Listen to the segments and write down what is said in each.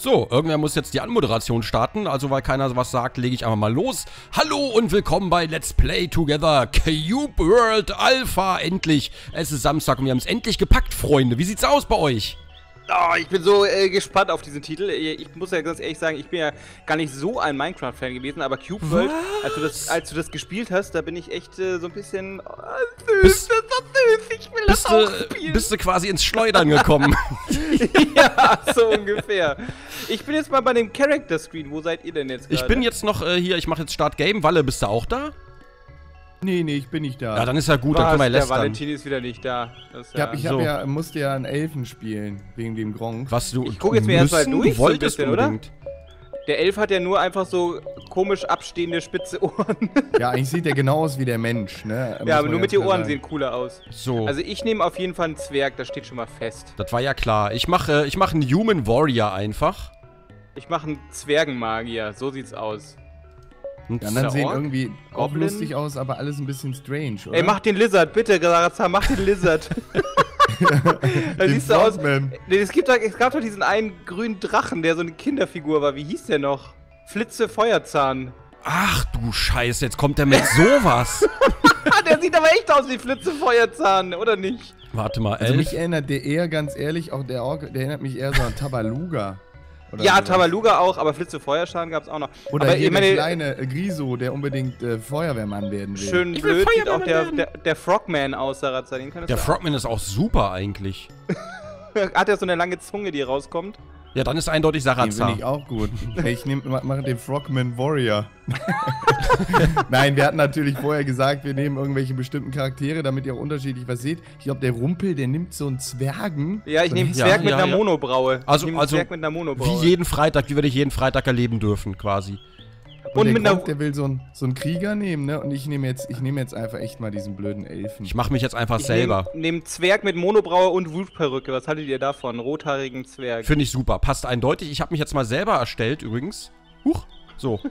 So, irgendwer muss jetzt die Anmoderation starten, also weil keiner was sagt, lege ich einfach mal los. Hallo und willkommen bei Let's Play Together Cube World Alpha, endlich. Es ist Samstag und wir haben es endlich gepackt, Freunde. Wie sieht's aus bei euch? Oh, ich bin so äh, gespannt auf diesen Titel. Ich muss ja ganz ehrlich sagen, ich bin ja gar nicht so ein Minecraft-Fan gewesen, aber Cube World, als du, das, als du das gespielt hast, da bin ich echt äh, so ein bisschen oh, süß, Bist- das ist so süß, ich will das auch du, spielen. bist du quasi ins Schleudern gekommen? ja, so ungefähr. Ich bin jetzt mal bei dem Character-Screen. Wo seid ihr denn jetzt ich gerade? bin jetzt noch äh, hier, ich mache jetzt Start Game. Walle, bist du auch da? Nee, nee, ich bin nicht da. Ja, dann ist ja gut, dann Was, können wir der lästern. Valentin ist wieder nicht da. Das ich ich ja hab so. ja, musste ja einen Elfen spielen, wegen dem Gronk. Was du Ich guck jetzt mir erst mal müssen, durch, du so ein wolltest bisschen, oder? der Elf hat ja nur einfach so komisch abstehende spitze Ohren. Ja, eigentlich sieht der genau aus wie der Mensch, ne? Ja, aber nur mit den Ohren sagen. sehen cooler aus. So. Also ich nehme auf jeden Fall einen Zwerg, das steht schon mal fest. Das war ja klar. Ich mache ich mach einen Human Warrior einfach. Ich mache einen Zwergenmagier, so sieht's aus. Die anderen der sehen Ork? irgendwie auch Goblin? lustig aus, aber alles ein bisschen strange, oder? Ey, mach den Lizard, bitte, Garazar, mach den Lizard. da Den siehst du aus. Nee, es, gibt doch, es gab doch diesen einen grünen Drachen, der so eine Kinderfigur war. Wie hieß der noch? Flitze Feuerzahn. Ach du Scheiße, jetzt kommt er mit sowas. Ah, der sieht aber echt aus wie Flitze Feuerzahn, oder nicht? Warte mal, Also elf. mich erinnert der eher, ganz ehrlich, auch der Ork, der erinnert mich eher so an Tabaluga. Oder ja, sowas. Tabaluga auch, aber Flitze Feuerzahn gab's auch noch. Oder aber hier der kleine äh, Griso, der unbedingt äh, Feuerwehrmann werden will. schön Ich will blöd sieht auch der, der, der Frogman aus, kann Der Frogman ist auch super eigentlich. Hat er so eine lange Zunge, die rauskommt? Ja, dann ist eindeutig Den finde Sarazar. ich auch gut. Ich nehm, mache den Frogman Warrior. Nein, wir hatten natürlich vorher gesagt, wir nehmen irgendwelche bestimmten Charaktere, damit ihr auch unterschiedlich was seht. Ich glaube, der Rumpel, der nimmt so einen Zwergen. Ja, ich nehme einen einen Zwerg mit ja, einer ja. Monobraue. Also- ich also Zwerg mit einer Monobraue. Wie jeden Freitag, wie wir dich jeden Freitag erleben dürfen, quasi. Und, Und der der will so einen, so einen Krieger nehmen, ne? Und ich nehme jetzt, ich nehme jetzt einfach echt mal diesen blöden Elfen. Ich mache mich jetzt einfach Ich selber. Nehm, nehm Zwerg mit Monobraue und Wutperücke. Was haltet ihr davon? Rothaarigen Zwerg. Finde ich super. Passt eindeutig. Ich habe mich jetzt mal selber erstellt, übrigens. Huch. So.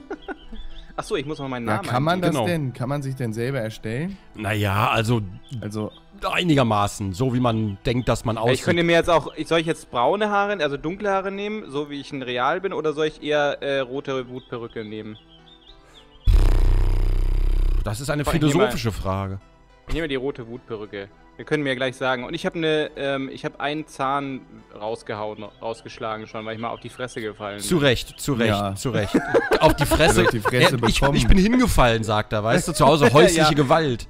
Achso, ich muss noch meinen ja, Namen kann man das genau. denn? Kann man sich denn selber erstellen? Naja, also Also, einigermaßen. So wie man denkt, dass man Ja, aussieht. ich könnte mir jetzt auch, ich- soll ich jetzt braune Haare, also dunkle Haare nehmen, so wie ich ein Real bin, oder soll ich eher äh, rote Wutperücke nehmen? Das ist eine Ich nehme philosophische Frage. Ich nehme die rote Wutperücke. Wir können mir gleich sagen. Und ich habe eine, ähm, ich habe einen Zahn rausgehauen, rausgeschlagen schon, weil ich mal auf die Fresse gefallen Zu bin. Recht, zu Recht, Ja. zu Recht. Auf die Fresse. Auf die Fresse Ja, ich, bekommen. ich bin hingefallen, sagt er, weißt du, zu Hause häusliche Ja. Gewalt.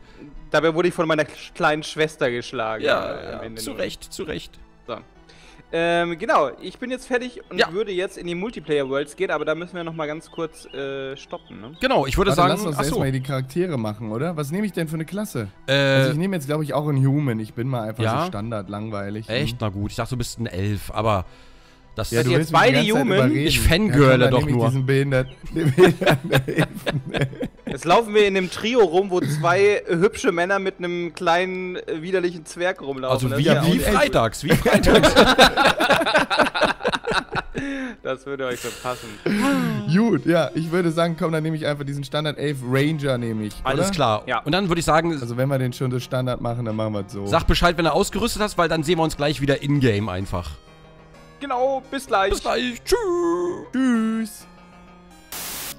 Dabei wurde ich von meiner kleinen Schwester geschlagen. äh, am Ende zu. Recht, zu Recht. So. Ähm, genau, ich bin jetzt fertig und Ja. würde jetzt in die Multiplayer-Worlds gehen, aber da müssen wir noch mal ganz kurz äh, stoppen, ne? Genau, ich würde warte, sagen, lass uns achso, erstmal die Charaktere machen, oder? Was nehme ich denn für eine Klasse? Also äh, ich nehme jetzt, glaube ich, auch einen Human. Ich bin mal einfach Ja? so Standard langweilig. echt, na gut, ich dachte, du bist ein Elf, aber das Ja, du jetzt beide Human? Ich fangirle Ja, doch ich nur. Diesen behindert, den behinderten Elfen. Jetzt laufen wir in einem Trio rum, wo zwei hübsche Männer mit einem kleinen, äh, widerlichen Zwerg rumlaufen. also wie, ja wie freitags, wie freitags. Das würde euch so passen. Gut, ja, ich würde sagen, komm, dann nehme ich einfach diesen Standard Elf Ranger, nehme ich. Alles oder? klar. Ja. Und dann würde ich sagen, Also wenn wir den schon das Standard machen, dann machen wir es so. sag Bescheid, wenn du ausgerüstet hast, weil dann sehen wir uns gleich wieder in-game einfach. Genau, bis gleich. Bis gleich, tschüss. Tschüss.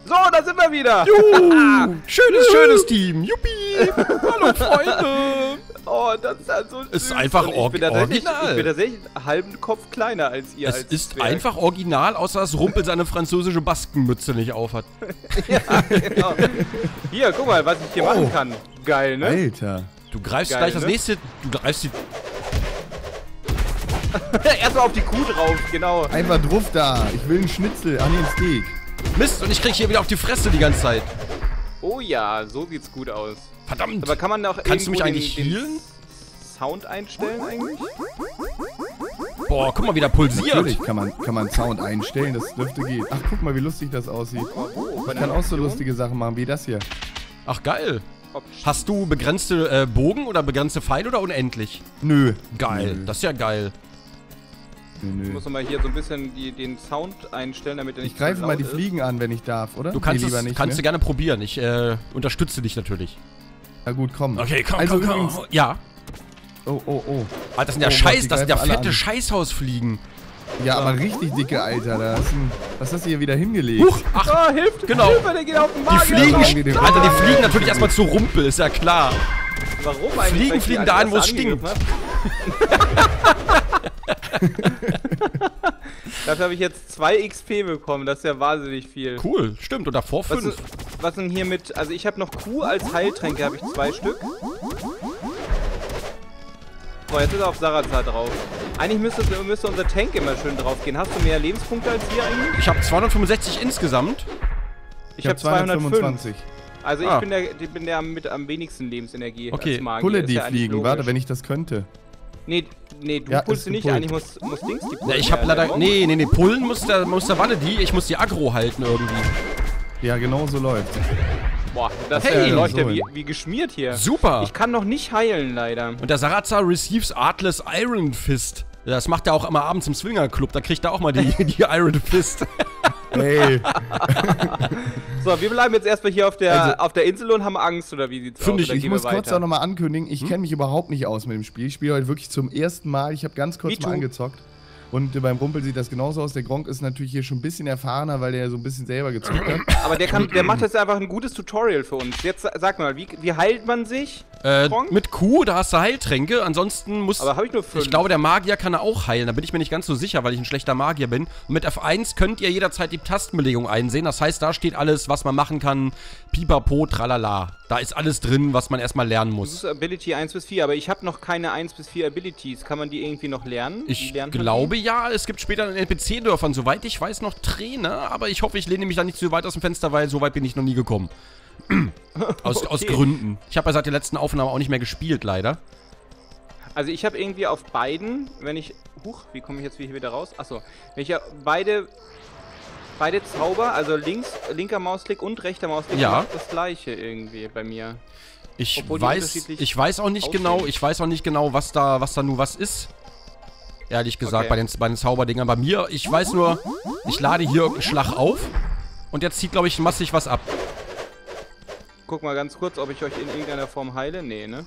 So, da sind wir wieder. Juhu. Schönes, schönes Team. Juppie. Hallo, Freunde. Oh, das ist ja so Ist süß. einfach Und org- ich bin original. Ich bin tatsächlich einen halben Kopf kleiner als ihr. Es als ist Zwerg. einfach original, außer dass Rumpel seine französische Baskenmütze nicht aufhat. ja, genau. Hier, guck mal, was ich hier Oh. machen kann. Geil, ne? Alter. Du greifst Geil, gleich das ne? nächste. Du greifst die. Erstmal auf die Kuh drauf, genau. Einfach drauf da. Ich will einen Schnitzel. Ah, nee, ein Steak. Mist, und ich krieg hier wieder auf die Fresse die ganze Zeit. Oh ja, so sieht's gut aus. Verdammt. Aber kann man auch Kannst du mich eigentlich den, den healen? Sound einstellen eigentlich? Boah, guck mal, wie der pulsiert. Natürlich kann man, kann man Sound einstellen, das dürfte gehen. Ach, guck mal, wie lustig das aussieht. Man kann auch so lustige Sachen machen, wie das hier. Ach, geil. Hast du begrenzte äh, Bogen oder begrenzte Pfeile oder unendlich? Nö. Geil. Nö. Das ist ja geil. Nö, Ich muss noch mal hier so ein bisschen die, den Sound einstellen, damit er nicht Ich greife zu mal laut die ist. Fliegen an, wenn ich darf, oder? Du kannst, nee, lieber es, nicht, kannst du ne? gerne probieren. Ich äh, unterstütze dich natürlich. Na gut, komm. Okay, komm, also komm, komm. übrigens, Ja. Oh, oh, oh. Alter, das sind ja Oh Gott, Scheiß, die das sind ja greifen alle fette an. Scheißhausfliegen. Ja, aber richtig dicke, Alter. Da hast du, was hast du hier wieder hingelegt? Huch, ach, Oh, hilft! Genau. Hilfe, der geht auf den die fliegen, geht die- Alter, die fliegen natürlich erstmal zu Rumpel, ist ja klar. Warum eigentlich? Fliegen, Weil ich die fliegen als dahin, wo es stinkt. Dafür habe ich jetzt 2 XP bekommen, das ist ja wahnsinnig viel. Cool, stimmt, und davor Was, fünf. was denn hier mit, also ich habe noch Q als Heiltränke, habe ich zwei Stück. So, jetzt ist er auf Sarazar drauf. Eigentlich müsste, müsste unser Tank immer schön drauf gehen. Hast du mehr Lebenspunkte als hier eigentlich? Ich habe 265 insgesamt. Ich, habe 205. 225. Also ich Ah. bin der, ich bin der mit am wenigsten Lebensenergie Okay. Ist die fliegen. logisch. Warte, wenn ich das könnte. Nee, nee, du Ja, pullst sie nicht. gepullt. Eigentlich muss, muss Dings die Ja, pullen. ich habe Ja, leider. der Nee, nee, nee. Pullen muss der, muss der Wanne die. Ich muss die Agro halten irgendwie. Ja, genau so läuft. Boah, das Hey. äh, läuft ja So wie, hin. wie geschmiert hier. Super. Ich kann noch nicht heilen, leider. Und der Sarazar receives Artless Iron Fist. Das macht er auch immer abends im Swinger Club. Da kriegt er auch mal die, die Iron Fist. Hey, So, wir bleiben jetzt erstmal hier auf der, Also- auf der Insel und haben Angst, oder wie sieht's Find aus? ich- ich muss kurz auch nochmal ankündigen, ich kenne mich überhaupt nicht aus mit dem Spiel. Ich spiele heute wirklich zum ersten Mal. Ich habe ganz kurz Me mal too. angezockt. Und beim Rumpel sieht das genauso aus. Der Gronk ist natürlich hier schon ein bisschen erfahrener, weil der so ein bisschen selber gezockt hat. Aber der, kann, der macht jetzt einfach ein gutes Tutorial für uns. Jetzt sa- sag mal, wie, wie heilt man sich? Äh, mit Q, da hast du Heiltränke. Ansonsten muss. Aber habe ich nur fünf. Ich glaube, der Magier kann er auch heilen. Da bin ich mir nicht ganz so sicher, weil ich ein schlechter Magier bin. Und mit F1 könnt ihr jederzeit die Tastenbelegung einsehen. Das heißt, da steht alles, was man machen kann. Pipapo, tralala. Da ist alles drin, was man erstmal lernen Das muss. ist Ability 1 bis 4, aber ich habe noch keine 1 bis 4 Abilities. Kann man die irgendwie noch lernen? Ich lernt man glaube ja, es gibt später in NPC-Dörfern, soweit ich weiß, noch Trainer. Aber ich hoffe, ich lehne mich da nicht zu weit aus dem Fenster, weil so weit bin ich noch nie gekommen. aus, aus Okay. Gründen. Ich habe ja seit der letzten Aufnahme auch nicht mehr gespielt, leider. Also ich habe irgendwie auf beiden, wenn ich... Huch, wie komme ich jetzt hier wieder raus? Achso. Wenn ich ja beide... Beide Zauber, also links, linker Mausklick und rechter Mausklick, Ja. das gleiche irgendwie bei mir. Ich Obwohl weiß, ich weiß auch nicht aussehen. genau, ich weiß auch nicht genau, was da, was da nun was ist. Ehrlich gesagt, Okay. bei, den, bei den Zauberdingern. Bei mir, ich weiß nur, ich lade hier irgendeinen Schlag auf und jetzt zieht, glaube ich, massig was ab. Guck mal ganz kurz, ob ich euch in irgendeiner Form heile. Nee, ne?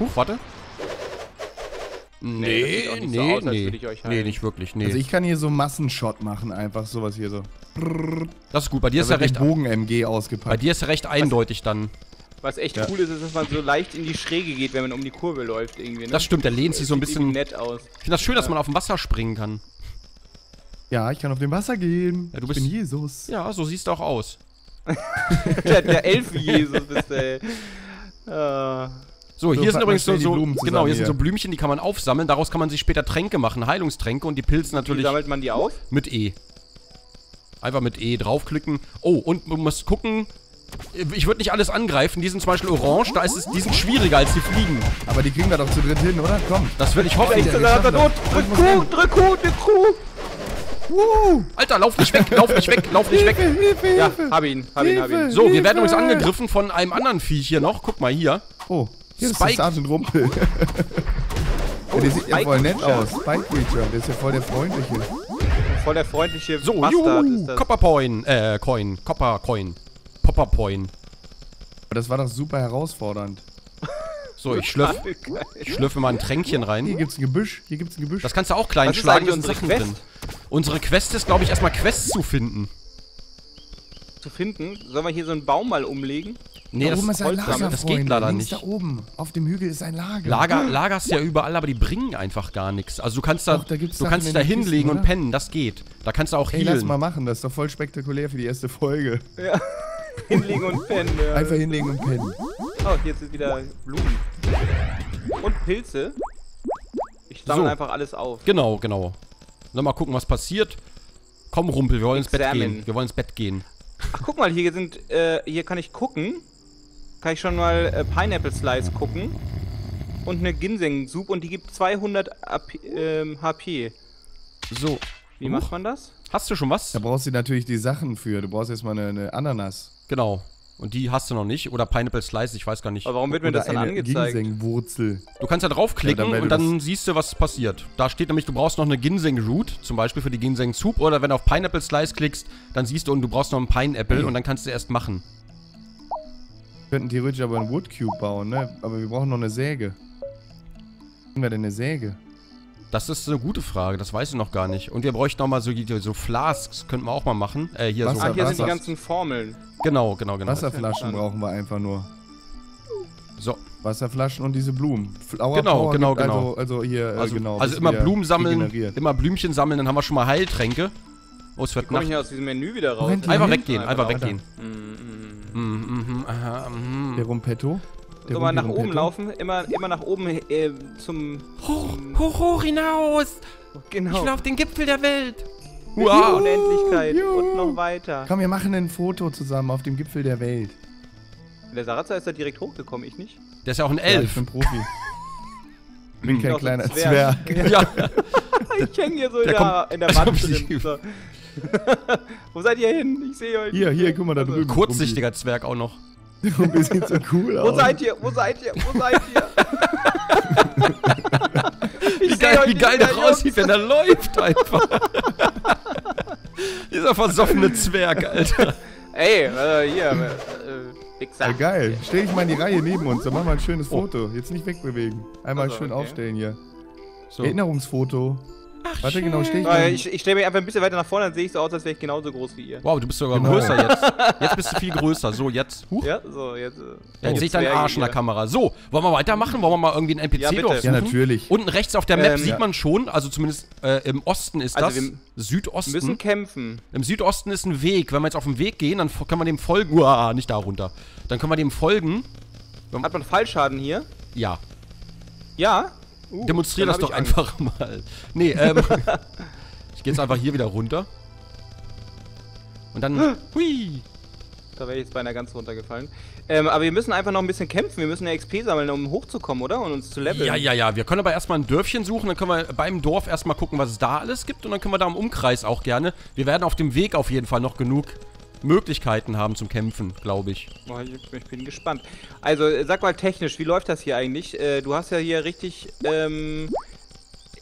Huch, warte. Nee, auch nicht so nee, aus, nee. würde ich euch Nee, nicht wirklich, nee. Also ich kann hier so Massenshot machen, einfach sowas hier so. das ist gut, bei dir Da ist ja recht, Bogen-MG bei ausgepackt. dir ist ja recht eindeutig dann. Was echt Ja. cool ist, ist, dass man so leicht in die Schräge geht, wenn man um die Kurve läuft irgendwie. Ne? Das stimmt, der lehnt sich so ein bisschen... nett aus. Ich finde das schön, dass man auf dem Wasser springen kann. Ja, ich kann auf dem Wasser gehen. Ja, du ich bist- bin Jesus. Ja, so siehst du auch aus. der, der Elfen-Jesus bist du, ey. Ah. So, hier So, sind pack übrigens so, so genau, zusammen hier sind so hier. Blümchen, die kann man aufsammeln. Daraus kann man sich später Tränke machen, Heilungstränke und die Pilze Wie natürlich sammelt man die auf? mit E. Einfach mit E draufklicken. Oh, und man muss gucken. Ich würde nicht alles angreifen. Die sind zum Beispiel orange, da ist es, die sind schwieriger als die Fliegen. Aber die kriegen wir doch zu dritt hin, oder? Komm. Das würde ich hoffen. Ich drück Q, drück Q, drück Q. Alter, lauf nicht weg, lauf nicht weg, lauf nicht weg. Hilfe, Ja, Hilfe. hab ihn, hab ihn, hab ihn. So, wir werden Hilfe. übrigens angegriffen von einem anderen Viech hier noch. Guck mal hier. Oh, hier ist Spike. der Sergeant Rumpel. ja, der sieht ja voll nett aus. Spike Creature, der ist ja voll der freundliche. Voll der freundliche So, Bastard juhu, ist das. Copper Coin, äh, Coin, Copper Coin, Popper. Aber das war doch super herausfordernd. So, ich schlürf, ich schlürfe mal ein Tränkchen Hier rein. gibt's ein Gebüsch, hier gibt's ein Gebüsch. Das kannst du auch klein Was schlagen, unsere Sachen Quest? drin. Unsere Quest ist, glaube ich, erstmal Quests zu finden. Zu finden. Sollen wir hier so einen Baum mal umlegen? Nee, da das, oben ist ein Lager, das geht leider Links nicht. da oben, auf dem Hügel ist ein Lager. Lager, Lager ist ja überall, aber die bringen einfach gar nichts. Also du kannst da, Doch, da gibt's du Sachen kannst dich da hinlegen Kisten, und pennen, das geht. Da kannst du auch Ey, lass healen. mal machen, das ist doch voll spektakulär für die erste Folge. Ja. Hinlegen und pennen. Ja. Einfach hinlegen und pennen. Oh, hier sind wieder Blumen. Und Pilze. Ich sammle So. einfach alles auf. Genau, genau. Dann mal gucken, was passiert. Komm, Rumpel, wir wollen ins Bett Examen. gehen. Wir wollen ins Bett gehen. Ach, guck mal, hier sind, äh, hier kann ich gucken. Kann ich schon mal äh, Pineapple Slice gucken. Und eine Ginseng-Soup und die gibt 200 AP, ähm, HP. So. Wie Huch. macht man das? Hast du schon was? Da brauchst du natürlich die Sachen für. Du brauchst erstmal eine, eine Ananas. Genau. Und die hast du noch nicht. Oder Pineapple Slice, ich weiß gar nicht. Aber warum wird mir Oder das dann eine angezeigt? Ginsengwurzel. Du kannst da draufklicken Ja, dann, und du dann siehst du, was passiert. Da steht nämlich, du brauchst noch eine Ginseng Root, zum Beispiel für die Ginseng Soup. Oder wenn du auf Pineapple Slice klickst, dann siehst du, und du brauchst noch einen Pineapple und dann kannst du erst machen. Wir könnten theoretisch aber einen Woodcube bauen, ne? Aber wir brauchen noch eine Säge. Kriegen wir denn eine Säge? Das ist eine gute Frage, das weiß ich noch gar nicht. Und wir bräuchten noch mal so, so Flasks, könnten wir auch mal machen. Äh, hier Wasser- so. Ah, hier sind die Wasser. ganzen Formeln. Genau, genau, genau. Wasserflaschen brauchen wir einfach nur. So, Wasserflaschen und diese Blumen. Flower Genau, Power genau, gibt genau. Also, also hier, äh, also, genau. also immer Blumen sammeln, immer Blümchen sammeln, dann haben wir schon mal Heiltränke. Oh, es wird ich Nacht. hier aus diesem Menü wieder raus? Moment, Einfach hin? weggehen, einfach Einfach weggehen. Mm, mm. Mhm, mhm, mhm. Der Rumpetto. Der So, mal nach oben laufen, immer, immer nach oben äh, zum... Hoch, hoch, hoch hinaus! Genau. auf den Gipfel der Welt! Die Wow! Unendlichkeit Juhu. und noch weiter. Komm, wir machen ein Foto zusammen auf dem Gipfel der Welt. Der Sarazar ist da direkt hochgekommen, ich nicht. Der ist ja auch ein Ja, ich Elf. bin Profi. bin kein ein kleiner Zwerg. Zwerg. Ja, Ich hänge hier so in Der der, in der als ob Wand drin. So. Wo seid ihr hin? Ich sehe euch. Hier, hier, guck mal da drüben. kurzsichtiger Zwerg auch noch. Der Rumpi sieht so cool aus. Wo seid ihr? Wo seid ihr? Wo seid ihr? Ich Wie geil, wie geil der aussieht, wenn er läuft einfach. Dieser versoffene Zwerg, Alter. Ey, äh, hier, äh, Wichser. Ja, geil. Stell dich mal in die Reihe neben uns, dann machen wir ein schönes Foto. Jetzt nicht wegbewegen. Einmal Also, schön okay. aufstellen hier. So. Erinnerungsfoto. Ach, Warte, genau, steh ich mal. ich ich stelle mich einfach ein bisschen weiter nach vorne, dann sehe ich so aus, als wäre ich genauso groß wie ihr. Wow, du bist sogar Genau. größer jetzt. Jetzt bist du viel größer. So, jetzt. Huch. Ja, so, jetzt. Äh, Dann sehe ich deinen Arsch in der. Kamera. So, wollen wir weitermachen? Wollen wir mal irgendwie einen NPC Ja, bitte. Ja, natürlich. Unten rechts auf der Map Ähm, sieht ja. man schon, also zumindest äh, im Osten ist Also das. wir Südosten. Müssen kämpfen. Im Südosten ist ein Weg. Wenn wir jetzt auf dem Weg gehen, dann können wir dem folgen. Uah, nicht da runter. Dann können wir dem folgen. Hat man Fallschaden hier? Ja. Ja. Uh, Demonstrier dann das doch einfach mal. Nee, ähm. ich gehe jetzt einfach hier wieder runter. Und dann. Hui! Da wäre ich jetzt beinahe ganz runtergefallen. Ähm, aber wir müssen einfach noch ein bisschen kämpfen. Wir müssen ja XP sammeln, um hochzukommen, oder? Und uns zu leveln. Ja, ja, ja. Wir können aber erstmal ein Dörfchen suchen. Dann können wir beim Dorf erstmal gucken, was es da alles gibt. Und dann können wir da im Umkreis auch gerne. Wir werden auf dem Weg auf jeden Fall noch genug Möglichkeiten haben zum Kämpfen, glaube ich. Ich, ich bin gespannt. Also, sag mal technisch, wie läuft das hier eigentlich? Äh, du hast ja hier richtig ähm,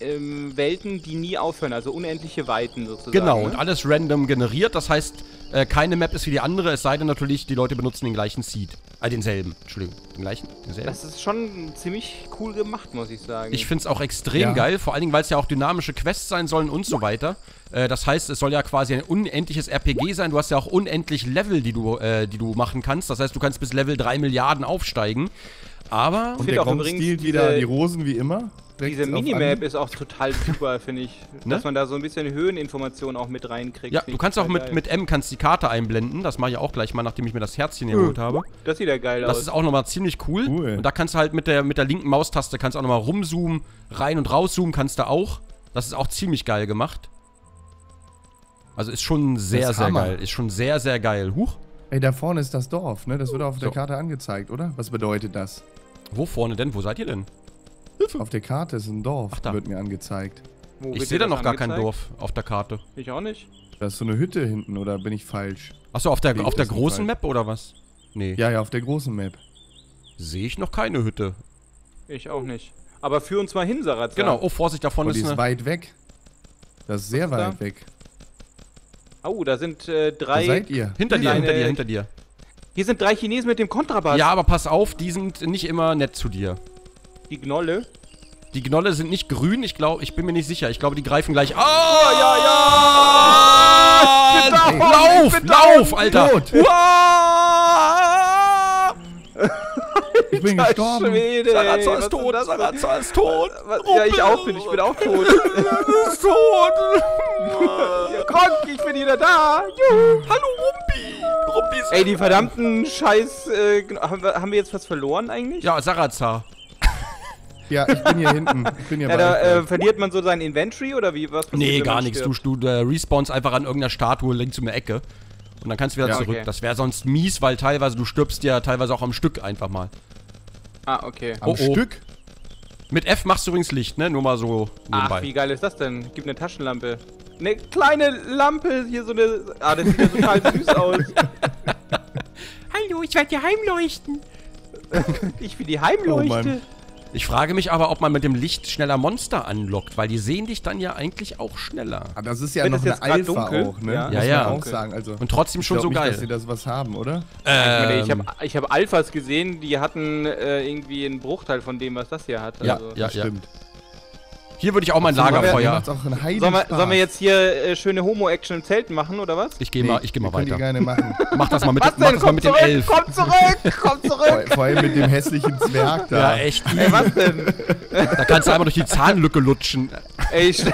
ähm, Welten, die nie aufhören, also unendliche Weiten sozusagen. Genau, ne? und alles random generiert. Das heißt, äh, keine Map ist wie die andere, es sei denn natürlich, die Leute benutzen den gleichen Seed. Äh, denselben. Entschuldigung. Den gleichen? Denselben? Das ist schon ziemlich cool gemacht, muss ich sagen. Ich finde es auch extrem Ja. geil, vor allen Dingen, weil es ja auch dynamische Quests sein sollen und so weiter. Äh, das heißt, es soll ja quasi ein unendliches RPG sein. Du hast ja auch unendlich Level, die du, äh, die du machen kannst. Das heißt, du kannst bis Level 3 Milliarden aufsteigen. Aber Und der übrigens stiehlt wieder diese- die Rosen wie immer. Diese Minimap ist auch total super, finde ich. Ne? Dass man da so ein bisschen Höheninformationen auch mit reinkriegt. ja, du kannst auch mit, geil. mit M kannst die Karte einblenden. Das mache ich auch gleich mal, nachdem ich mir das Herzchen hier geholt habe. Das sieht ja geil Das aus. ist auch nochmal ziemlich cool. Cool. Und da kannst du halt mit der, mit der linken Maustaste kannst auch nochmal rumzoomen, rein und rauszoomen kannst du auch. Das ist auch ziemlich geil gemacht. Also ist schon sehr, sehr geil. Ist schon sehr, sehr geil. Huch. Ey, da vorne ist das Dorf, ne? Das wird auf der So. Karte angezeigt, oder? Was bedeutet das? Wo vorne denn? Wo seid ihr denn? Auf der Karte ist ein Dorf, Ach, da. wird mir angezeigt. Wo Ich sehe da noch gar kein? Dorf auf der Karte. Ich auch nicht. Da ist so eine Hütte hinten, oder bin ich falsch? Achso, auf der, Nee, auf der ist großen falsch. Map oder was? Nee. Ja, ja, auf der großen Map. Sehe ich noch keine Hütte. Ich auch nicht. Aber führ uns mal hin, Sarazar. Genau. Oh, Vorsicht, da vorne Und die ist ist eine... weit weg. Das ist sehr ist weit da? weg. Oh, da sind äh, Wo drei. seid ihr? Hinter dir, hinter dir, hinter dir. Hier sind drei Chinesen mit dem Kontrabass. Ja, aber pass auf, die sind nicht immer nett zu dir. Die Gnolle. Die Gnolle sind nicht grün, ich glaube, ich bin mir nicht sicher. Ich glaube, die greifen gleich. Ah, ja, ja! bin down, lauf, ich bin lauf. Alter! Tot. Ich bin gestorben. Schwede, was ist tot, das denn? Sarazar ist tot. Was- Ja, ich auch bin, ich bin auch tot. ist tot. ja, Gronk, ich bin wieder da. Juhu. Hallo, Rumpi. Rumpi ist... Ey, die verdammten Scheiß. Äh, haben, wir, haben wir jetzt was verloren eigentlich? Ja, Sarazar. Ja, ich bin hier hinten. Ich bin hier Ja, da bei äh, euch. verliert man so sein Inventory oder wie? Was passiert, Nee, gar nichts. Du, du äh, respawnst einfach an irgendeiner Statue links um die Ecke. Und dann kannst du wieder Ja, zurück. okay. Das wäre sonst mies, weil teilweise du stirbst ja teilweise auch am Stück einfach mal. Ah, okay. Am oh, oh. Stück? Mit F machst du übrigens Licht, ne? Nur mal so nebenbei. Ach, wie geil ist das denn? Gib eine Taschenlampe. Eine kleine Lampe, hier so eine. Ah, das sieht ja total süß aus. Hallo, ich werde dir heimleuchten. Ich wie die Heimleuchte. Oh. Ich frage mich aber, ob man mit dem Licht schneller Monster anlockt, weil die sehen dich dann ja eigentlich auch schneller. Ah, das ist ja Wird noch eine Alpha dunkel? auch, ne? Ja. Ja, ja. auch sagen. Also, Und trotzdem ich schon so nicht, geil. dass sie das was haben, oder? Ich, meine, ich Ähm, habe ich hab Alphas gesehen, die hatten äh, irgendwie einen Bruchteil von dem, was das hier hat. Ja, Also. ja, Das stimmt. Hier würde ich auch mein Lagerfeuer. Sollen wir, sollen wir jetzt hier äh, schöne Homo-Action im Zelt machen, oder was? Ich gehe Nee, mal, ich geh mal weiter. gerne machen. Mach das mal mit, Was mach denn? das mal Komm mit dem zurück, Elf. komm zurück, komm zurück! vor, vor allem mit dem hässlichen Zwerg Ja, da. echt. Ey, was denn? Da kannst du einmal durch die Zahnlücke lutschen. Ey, St-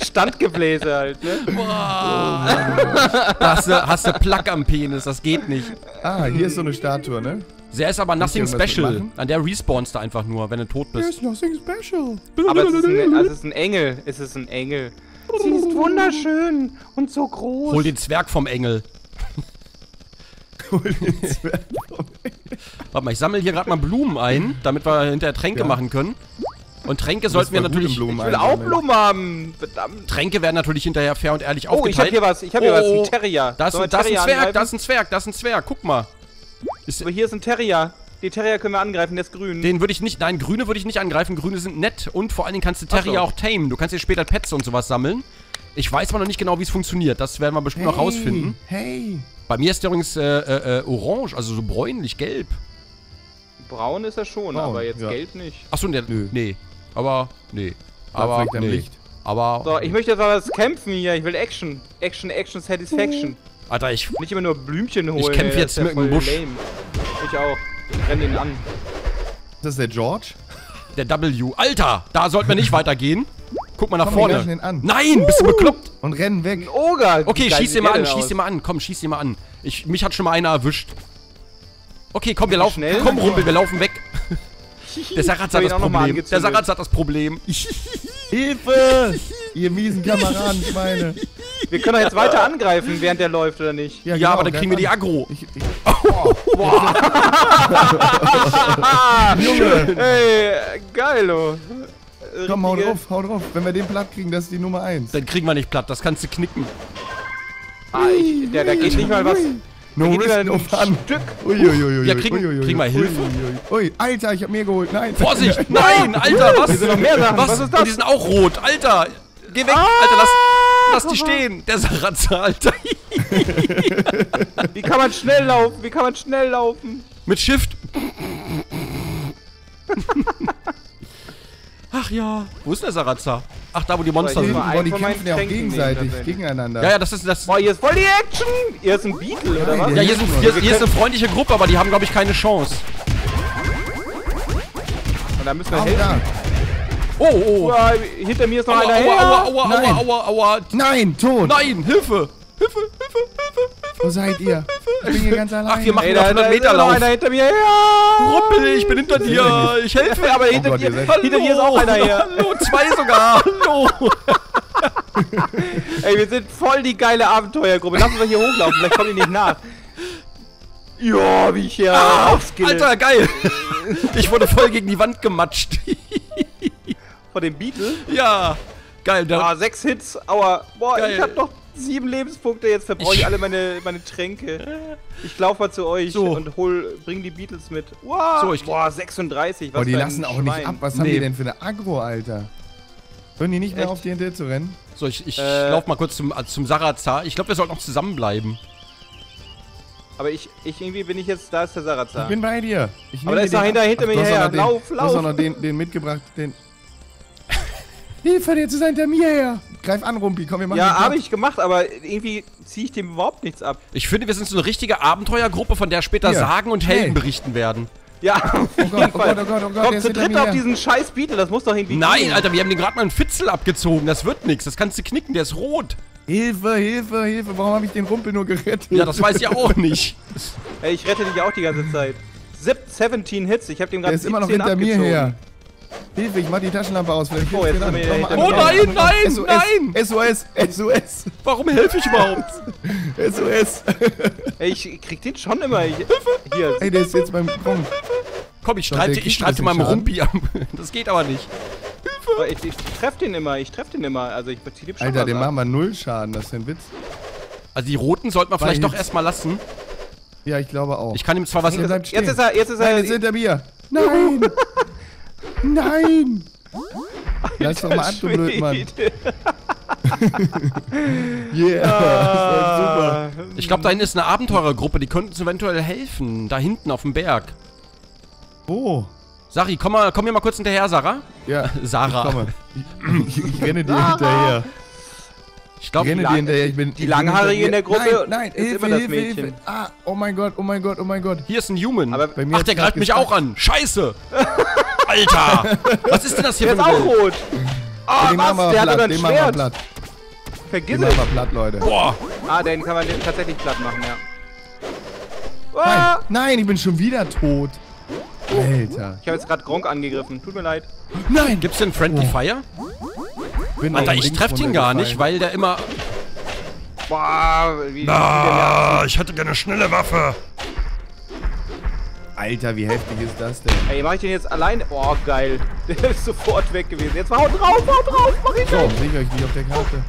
Standgebläse halt, ne? Da hast du, hast du Plack am Penis, das geht nicht. Ah, hier ist so eine Statue, ne? Der ist aber nothing special. An der respawnst du einfach nur, wenn du tot bist. nothing special. Aber es ist, ein, also es ist ein Engel. Es ist ein Engel. Sie ist wunderschön und so groß. Hol den Zwerg vom Engel. Hol den Zwerg. Warte mal, ich sammle hier gerade mal Blumen ein, damit wir hinterher Tränke Ja. machen können. Und Tränke sollten wir natürlich. Blumen ich will auch. Blumen haben. Verdammt. Tränke werden natürlich hinterher fair und ehrlich Oh, ich aufgeteilt. hab hier was. Ich hab hier was. Oh, Ein Terrier. Da ist, ein, ein Terrier Zwerg, da angreifen? ist ein Zwerg, da ist ein Zwerg. Guck mal. Ist, Aber hier ist ein Terrier. Die Terrier können wir angreifen, der ist grün. den würde ich nicht, nein, Grüne würde ich nicht angreifen. Grüne sind nett und vor allen Dingen kannst du Ach so. Terrier auch tamen. Du kannst dir später Pets und sowas sammeln. Ich weiß aber noch nicht genau, wie es funktioniert. Das werden wir bestimmt noch rausfinden. Hey. Bei mir ist der übrigens äh, äh, äh, orange, also so bräunlich-gelb. Braun ist er schon, Braun, aber jetzt ja. gelb nicht. Achso, der. Nö. Nee. Aber. Nee. Aber. Nee. Licht. Aber. So, ich möchte jetzt aber was kämpfen hier. Ich will Action. Action, Action, Satisfaction. Alter, ich. Nicht immer nur Blümchen holen. kämpf ey, jetzt ist mit dem Busch. Lame. Ich auch. Ich renn den an. Ist das der George? Der W. Alter! Da sollten wir nicht weitergehen. Guck mal nach Komm, wir vorne. greifen den an. Nein, bist du bekloppt? Und rennen weg. Oger! Okay, schieß dir mal an, schieß dir mal an. Komm, schieß dir mal an. Ich, mich hat schon mal einer erwischt. Okay, komm, wir laufen. Schnell? Komm, Rumpel, wir laufen weg. Der Saratz hat ihn das Problem. Der. Saratz hat das Problem. Hilfe! Ihr miesen Kameradenschweine. Wir können doch jetzt weiter angreifen, während der läuft, oder nicht? Ja, genau, aber dann greif kriegen wir die. Aggro. Ich, ich, oh, Junge! Ey, geil, oh. Komm, hau drauf, hau drauf. Wenn wir den platt kriegen, das ist die Nummer 1. Dann kriegen wir nicht platt, das kannst du knicken. Ah, ich, der, da geht nicht mal was. No da risk, no ein fun. Stück. Uiuiuiui. Ja, kriegen- kriegen wir Hilfe? Ui, ui. Alter, ich hab mir geholt. Nein. Vorsicht! Nein, Alter, was? Hier sind noch mehr Sachen. Was? Was ist Und das? die sind auch rot. Alter! Geh weg! Ah! Alter, lass, lass die stehen! Der Saratze, Alter. Wie kann man schnell laufen? Wie kann man schnell laufen? Mit Shift. Ach ja. Wo ist der Sarazza? Ach, da wo die Monster sind. Boah, die kämpfen ja auch gegenseitig, gegeneinander. Ja, ja, das ist das. Boah, hier ist voll die Action! Hier ist ein Beetle, oder was? Ja, hier, sind, hier, hier ist eine freundliche Gruppe, aber die haben, glaube ich, keine Chance. Und da müssen wir Komm helfen. da. Oh, oh. Boah, hinter mir ist noch Aua, einer aua, aua, aua, Nein. aua, aua, aua. Nein, tot. Nein, Hilfe! Hilfe, Hilfe, Hilfe, Wo Hilfe. seid ihr? Ich bin hier ganz allein. wir machen- Ey, noch da, 100 da ist Meter noch Lauf. einer hinter mir her. Rumpel, ich bin hinter dir. Ich helfe. Aber hinter, Gott, dir, hinter dir ist auch einer her. Hallo, zwei sogar. Hallo. Ey, wir sind voll die geile Abenteuergruppe. Lass uns mal hier hochlaufen, vielleicht kommen die nicht nach. Ja, wie ich hier Ah. Alter, geil. Ich wurde voll gegen die Wand gematscht. Von dem Beetle. Ja. Geil. Der, Ah, sechs Hits. Aua. Boah, Geil. ich hab noch sieben Lebenspunkte. Jetzt verbrauche ich Ich- alle meine, meine Tränke. Ich lauf mal zu euch So. und hol, bring die Beatles mit. Wow. So, ich- Boah, 36. Was Boah, die lassen auch Schwein. nicht ab. Was haben Nee. die denn für eine Agro, Alter? Hören die nicht mehr Echt? auf, die hinterher zu rennen? so, ich, ich Äh. lauf mal kurz zum, also zum Sarazar. Ich glaube, wir sollten noch zusammenbleiben. Aber ich, ich irgendwie bin ich jetzt, da ist der Ich Sarazar. bin bei dir. Ich Aber da dir ist noch den hinter- ab. hinter Ach, mir her. noch den- Lauf, Du hast auch lauf. noch den, den mitgebracht, den... Hilfe, jetzt ist er hinter mir her. Greif an, Rumpi, komm, wir machen Ja, habe ich gemacht, aber irgendwie ziehe ich dem überhaupt nichts ab. Ich finde, wir sind so eine richtige Abenteuergruppe, von der später Hier, Sagen und. Helden berichten werden. Ja, auf Oh jeden Gott, oh Fall. Gott, oh Gott, oh Gott, der Komm ist zu dritt mir auf her. diesen scheiß Beetle, das muss doch irgendwie Nein, gehen. Alter, wir haben den gerade mal einen Fitzel abgezogen. Das wird nichts. Das kannst du knicken, der ist rot. Hilfe, Hilfe, Hilfe. Warum habe ich den Rumpel nur gerettet? Ja, das weiß ich auch nicht. Ey, ich rette dich auch die ganze Zeit. Zip 17 Hits, ich hab dem Der gerade ist immer noch 17 hinter mir abgezogen. her. Hilfe, ich mach die Taschenlampe aus. Vielleicht Oh, jetzt den mal Oh, nein, mal an. nein, SOS, SOS, Warum helfe ich überhaupt? SOS. Ey, ich krieg den schon immer. Ich, hier, Ey, der ist jetzt beim Sprung. Komm, ich streite, ich streite mit Rumpi ab. Das geht aber nicht. ich, ich treff den immer, ich treff den immer. Also ich beziehe dem schon Alter, ab. machen wir null Schaden. Das ist ein Witz. Also die roten sollten wir vielleicht doch erstmal lassen. Ja, ich glaube auch. Ich kann ihm zwar was... Jetzt ist er, jetzt ist Nein, er. jetzt ist hinter mir. Nein. Nein. Lass doch mal ab, du Blödmann. Yeah. Das war super. Ah, Ich glaube, da hinten ist eine Abenteurergruppe, die könnten uns eventuell helfen. Da hinten auf dem Berg. Wo? Sari, komm, mal, komm mir mal kurz hinterher, Sarah. Ja, Sarah. ich komme. Ich, ich, ich renne dir hinterher. Ich glaube, renne La- dir hinterher. Ich bin, die Langhaarige in der. Gruppe Nein, nein, ist Hilfe, immer das Hilfe, Mädchen. Hilfe. Ah, oh mein Gott, oh mein Gott, oh mein Gott. hier ist ein Human. Aber Bei mir Ach, der greift mich auch an. Scheiße. Alter. Was ist denn das hier Der für ist auch rot. Ah, Den machen was? wir Der hat platt, sogar ein den Schwert. platt. Vergiss Den es. wir platt, Leute. Boah. Ah, den kann man den tatsächlich platt machen, ja. Nein, Ah, nein, ich bin schon wieder tot. Alter. ich habe jetzt gerade Gronk angegriffen. Tut mir leid. Nein, Gibt's denn Friendly Oh. Fire? bin Alter, ich treff den gar nicht, weil der immer... Boah, wie, wie der Ah, ich hätte gerne schnelle Waffe. Alter, wie heftig ist das denn? Ey, mach ich den jetzt alleine? Boah, geil. Der ist sofort weg gewesen. Jetzt haut drauf, haut drauf, mach ich So, sehe ich euch nicht auf der Karte.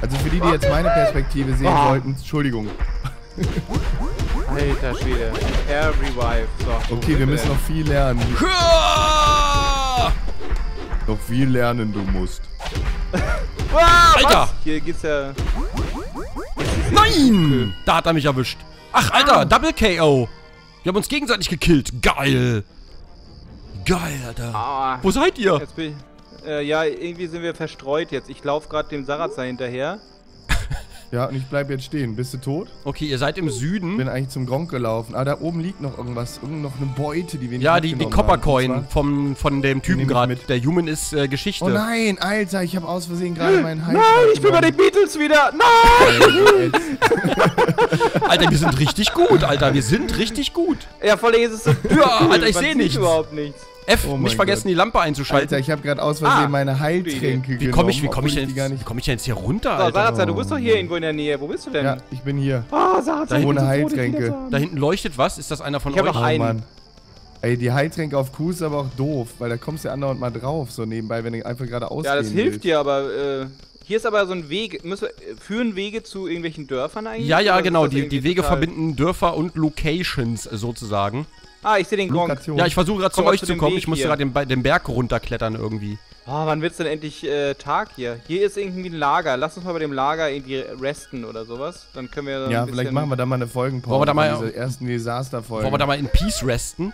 Also für die, die jetzt meine Perspektive sehen Ah. wollten, Entschuldigung. Alter Schwede. Air Revive. So. Okay, wir müssen noch viel lernen. Ah! Noch viel lernen, du musst. Ah, Alter! Was? Hier geht's ja. Nein! Da hat er mich erwischt. Ach, Alter, Double KO. Wir haben uns gegenseitig gekillt. Geil. Geil, Alter. Ah, Wo seid ihr? jetzt bin ich. Äh, ja, irgendwie sind wir verstreut jetzt. Ich laufe gerade dem Sarazar hinterher. Ja, und ich bleib jetzt stehen. Bist du tot? Okay, ihr seid im Süden. Bin eigentlich zum Gronk gelaufen. Ah, da oben liegt noch irgendwas. Irgend noch eine Beute, die wir nicht Ja, die, die mitgenommen Copper haben. Coin Und vom, von dem Typen ich gerade. mit. Der Human ist äh, Geschichte. Oh nein, Alter, ich habe aus Versehen gerade meinen Hals. Nein, ich bin bei den Beatles wieder. Nein! Alter, wir sind richtig gut, Alter. Wir sind richtig gut. Ja, vor allem ist es so. Ja, Alter, ich man seh sieht nichts. überhaupt nichts. F, Oh nicht vergessen, Gott. die Lampe einzuschalten. Alter, ich habe gerade aus Versehen Ah, meine Heiltränke wie komme ich, wie genommen, komme ich, denn jetzt, wie nicht... komm ich denn jetzt hier runter, So, Alter? Sarazar, du bist doch hier irgendwo in der Nähe. Wo bist du denn? Ja, ich bin hier. Ah, ich Ohne bin so froh, dich Heiltränke. Da hinten leuchtet was. Ist das einer von Ich hab euch? noch Oh einen. Mann. Ey, die Heiltränke auf Kuh ist aber auch doof, weil da kommst du ja andauernd mal drauf, so nebenbei, wenn du einfach gerade ausgehen Ja, das hilft willst. dir, aber äh, hier ist aber so ein Weg. Müssen, wir- führen Wege zu irgendwelchen Dörfern eigentlich? Ja, ja, genau. Die, die Wege verbinden Dörfer und Locations äh, sozusagen. Ah, ich sehe den Gronk. Ja, ich versuche gerade zu euch zu kommen. Weg Ich musste gerade den, den Berg runterklettern irgendwie. Oh, wann wird's denn endlich äh, Tag hier? Hier ist irgendwie ein Lager. Lass uns mal bei dem Lager irgendwie resten oder sowas. Dann können wir. Ja, ein vielleicht machen wir da mal eine Folgenpause. Wollen wir da mal- von dieser ersten Desaster-Folge. Wollen wir da mal in Peace resten?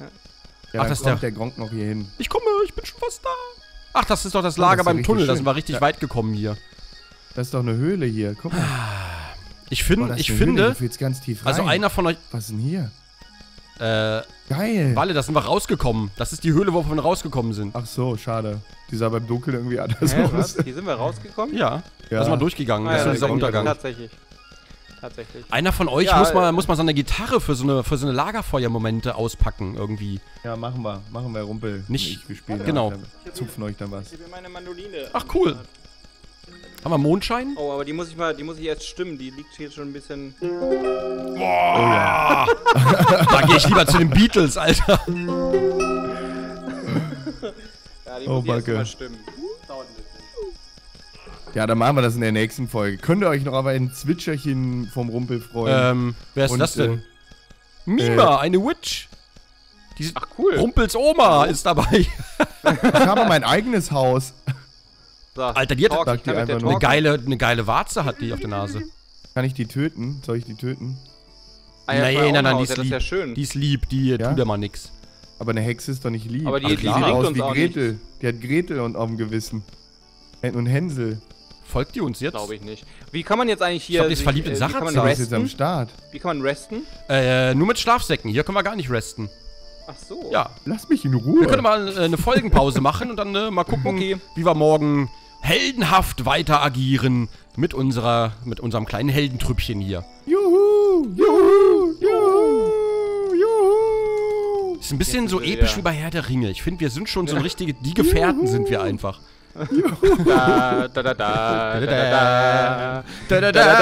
ja, Ach, dann das ist kommt der- der Gronk noch hier hin. Ich komme, ich bin schon fast da. Ach, das ist doch das Oh, Lager das ja beim Tunnel. Da schön. sind wir richtig Ja. weit gekommen hier. Das ist doch eine Höhle hier. Guck mal. Ich, find, ist ich finde, tief rein. also einer von euch. Was ist denn hier? Äh, Geil. Walle, da sind wir rausgekommen. Das ist die Höhle, wo wir rausgekommen sind. Ach so, schade. Die sah beim Dunkeln irgendwie anders Hä, aus. was? Hier sind wir rausgekommen? Ja, Ja. da sind wir durchgegangen. Ah, das ist ja, so dieser Untergang. Tatsächlich. Tatsächlich. Einer von euch Ja, muss, mal, äh, muss mal seine Gitarre für so eine, für so eine Lagerfeuermomente auspacken irgendwie. Ja, machen wir. Machen wir Rumpel. Nicht- Ich, wir spielen Genau. Ja, zupfen euch dann was. Ich habe meine Mandoline. Ach, cool. Haben wir Mondschein? Oh, aber die muss ich mal, die muss ich erst stimmen. Die liegt hier schon ein bisschen. Boah. da gehe ich lieber zu den Beatles, Alter. Ja, die Oh, muss ich erst mal stimmen. Dauert ein bisschen. Ja, dann machen wir das in der nächsten Folge. Könnt ihr euch noch auf ein Zwitscherchen vom Rumpel freuen? Ähm, wer ist Und, das denn? äh, Mima, eine Witch. Die Ach cool. Rumpels Oma ist dabei. ich habe mein eigenes Haus. Alter, die hat- Talk, ich die einfach nur- Eine geile, eine geile Warze hat die auf der Nase. Kann ich die töten? Soll ich die töten? Ah, ja, Nein, nein, nein, die ist Haus, ja, lieb. schön. Die ist lieb, die Ja? tut ja mal nix. Aber eine Hexe ist doch nicht lieb. Aber die- Ach, die bringt aus uns wie Gretel. Die hat Gretel und auf dem Gewissen. Und Hänsel. Folgt die uns jetzt? Glaube ich nicht. Wie kann man jetzt eigentlich hier. glaub, die ist verliebt in äh, wie kann man Sarazar. Die ist jetzt am resten? Start. Wie kann man resten? Äh, nur mit Schlafsäcken. Hier können wir gar nicht resten. Ach so. Ja. Lass mich in Ruhe. Wir können mal äh, eine Folgenpause machen und dann äh, mal gucken, Okay. wie wir morgen heldenhaft weiter agieren mit unserer, mit unserem kleinen Heldentrüppchen hier. Juhu! Juhu! Juhu! Juhu! Ist ein bisschen so episch wie bei Herr der Ringe. Ich finde, wir sind schon so ein richtige, die Gefährten sind wir einfach. Da, da, da, da, da, da, da. Da, da, da, Da,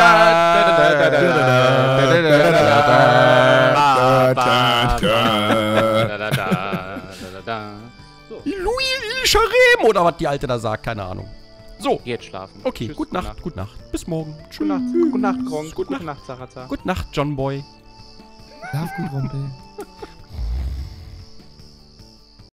da, da. Da, da, da, da, da, da. So, Louis Charem oder was die Alte da sagt, keine Ahnung. So, geht schlafen. okay, Tschüss, gute Nacht, gute Nacht. Bis morgen. Gute Nacht, gute Nacht, Gronk. Gute Gute Nacht, Sarazar. Gute Nacht, John Boy. Schlaf gut, Rumpel.